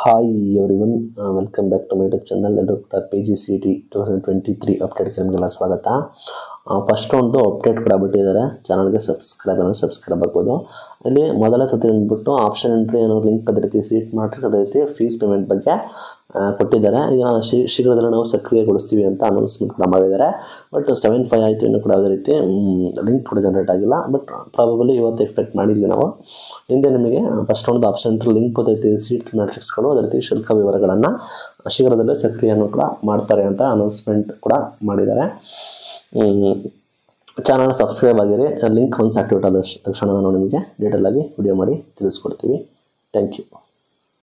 Hi everyone welcome back to my YouTube channel ಕೂಡ P G C T two thousand twenty three ಅಪ್ಡೇಟ್ಗೆ ನಿಮಗೆಲ್ಲ ಸ್ವಾಗತ. First ಒಂದು update ಕೂಡ ಬಿಟ್ಟಿದ್ದಾರೆ. ಚಾನಲ್ಗೆ ಸಬ್ಸ್ಕ್ರೈಬ್ ಅನ್ನೋ ಸಬ್ಸ್ಕ್ರೈಬ್ ಆಗ್ಬೋದು. ಇಲ್ಲಿ ಮೊದಲ ಸತಿ ಅಂದ್ಬಿಟ್ಟು ಆಪ್ಷನ್ ಎಂಟ್ರಿ ಅನ್ನೋ ಲಿಂಕ್ ಅದೇ ರೀತಿ ಸೀಟ್ ಮಾಡಿರಿ ಅದೇ ರೀತಿ ಫೀಸ್ ಪೇಮೆಂಟ್ ಬಗ್ಗೆ ಕೊಟ್ಟಿದ್ದಾರೆ. ಈಗ ಶೀ- ಶೀಘ್ರದಲ್ಲೇ ನಾವು ಸಕ್ರಿಯಗೊಳಿಸ್ತೀವಿ ಅಂತ ಅನೌನ್ಸ್ಮೆಂಟ್ ಕೂಡ ಮಾಡಿದ್ದಾರೆ. ಬಟ್ ಸೆವೆನ್ ಫೈವ್ ಆಯಿತು ಇನ್ನೂ ಕೂಡ ಯಾವುದೇ ರೀತಿ ಲಿಂಕ್ ಕೂಡ ಜನರೇಟ್ ಆಗಿಲ್ಲ. ಬಟ್ ಪ್ರಾಬಬಲಿ ಇವತ್ತು ಎಕ್ಸ್ಪೆಕ್ಟ್ ಮಾಡಿದ್ವಿ ನಾವು. ಹಿಂದೆ ನಿಮಗೆ ಫಸ್ಟ್ ಒಂದು ಆಪ್ಷನ್ ಲಿಂಕ್ ಗೊತ್ತೈತೆ. ಸೀಟ್ ಮ್ಯಾಟ್ರಿಕ್ಸ್ಗಳು ಅದೇ ರೀತಿ ಶುಲ್ಕ ವಿವರಗಳನ್ನು ಶೀಘ್ರದಲ್ಲೇ ಸಕ್ರಿಯನ್ನು ಕೂಡ ಮಾಡ್ತಾರೆ ಅಂತ ಅನೌನ್ಸ್ಮೆಂಟ್ ಕೂಡ ಮಾಡಿದ್ದಾರೆ. ಚಾನಲ್ ಸಬ್ಸ್ಕ್ರೈಬ್ ಆಗಿರಿ. ಲಿಂಕ್ ಒಂದು ಆಕ್ಟಿವೇಟ್ ಆದ ತಕ್ಷಣ ನಾನು ನಿಮಗೆ ಡೀಟೇಲಾಗಿ ವಿಡಿಯೋ ಮಾಡಿ ತಿಳಿಸ್ಕೊಡ್ತೀವಿ. Thank you